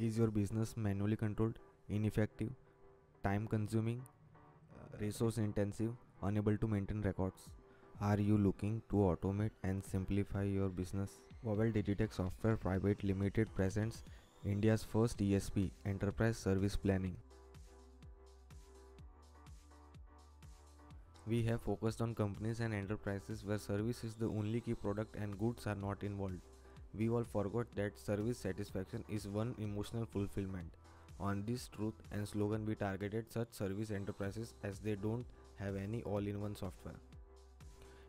Is your business manually controlled, ineffective, time consuming, resource intensive, unable to maintain records? Are you looking to automate and simplify your business? Vowel Digitech Software Private Limited presents India's first ESP Enterprise Service Planning. We have focused on companies and enterprises where service is the only key product and goods are not involved. We all forgot that service satisfaction is one emotional fulfillment. On this truth and slogan, we targeted such service enterprises as they don't have any all in one software.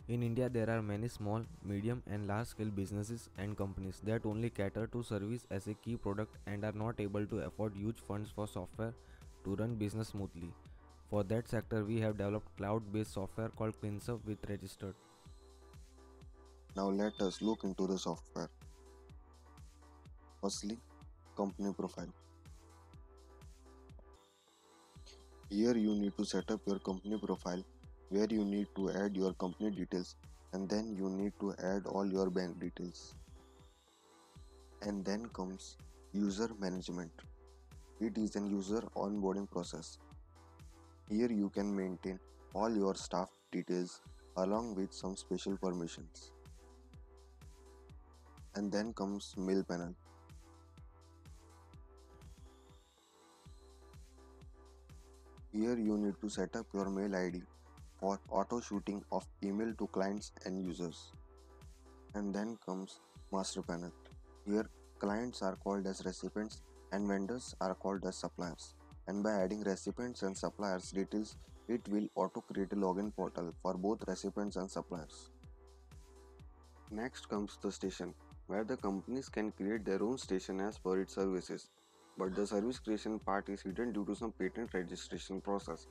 In India, there are many small, medium, and large scale businesses and companies that only cater to service as a key product and are not able to afford huge funds for software to run business smoothly. For that sector, we have developed cloud based software called ClienServ with Registered. Now let us look into the software. Firstly, company profile. Here you need to set up your company profile where you need to add your company details and then you need to add all your bank details. And then comes user management. It is an user onboarding process. Here you can maintain all your staff details along with some special permissions. And then comes mail panel. Here you need to set up your mail ID for auto shooting of email to clients and users. And then comes master panel. Here clients are called as recipients and vendors are called as suppliers. And by adding recipients and suppliers details, it will auto create a login portal for both recipients and suppliers. Next comes the station, where the companies can create their own station as per its services. But the service creation part is hidden due to some patent registration process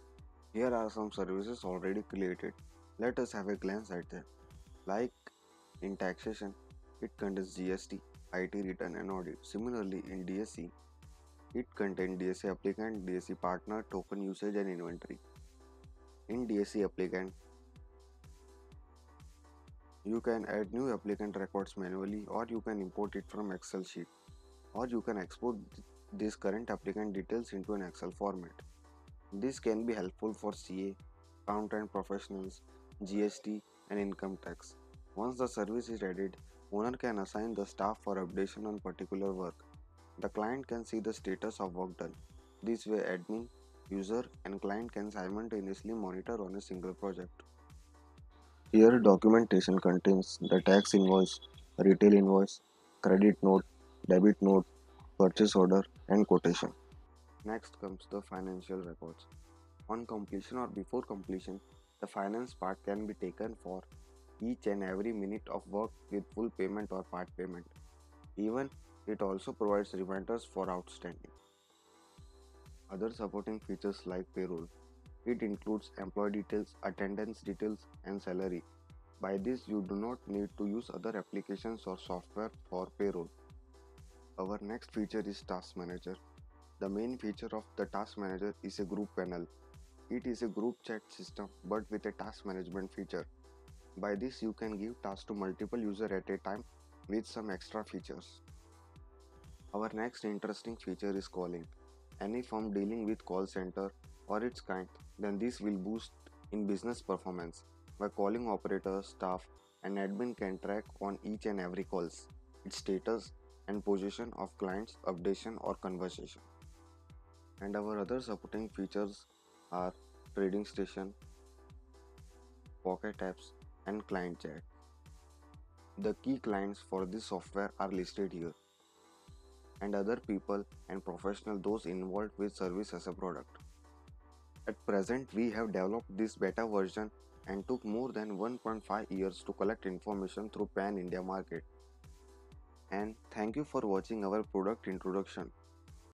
here are some services already created. Let us have a glance at them. Like in taxation, it contains GST, IT return and audit. Similarly, in DSC, it contains DSC applicant, DSC partner, token usage and inventory. In DSC applicant, you can add new applicant records manually or you can import it from Excel sheet or you can export this current applicant details into an Excel format. This can be helpful for CA, accountant professionals, GST, and income tax. Once the service is added, owner can assign the staff for updation on particular work. The client can see the status of work done. This way, admin, user, and client can simultaneously monitor on a single project. Here, documentation contains the tax invoice, retail invoice, credit note, debit note, purchase order, and quotation. Next comes the financial records. On completion or before completion, the finance part can be taken for each and every minute of work with full payment or part payment. Even it also provides reminders for outstanding. Other supporting features like payroll. It includes employee details, attendance details, and salary. By this, you do not need to use other applications or software for payroll. Our next feature is Task Manager. The main feature of the Task Manager is a group panel. It is a group chat system but with a task management feature. By this you can give tasks to multiple users at a time with some extra features. Our next interesting feature is calling. Any firm dealing with call center or its kind, then this will boost in business performance. By calling operators, staff, and admin can track on each and every calls, its status and position of clients, updation or conversation. And our other supporting features are trading station pocket apps and client chat. The key clients for this software are listed here. And other people and professional those involved with service as a product. At present we have developed this beta version and took more than 1.5 years to collect information through pan india market and thank you for watching our product introduction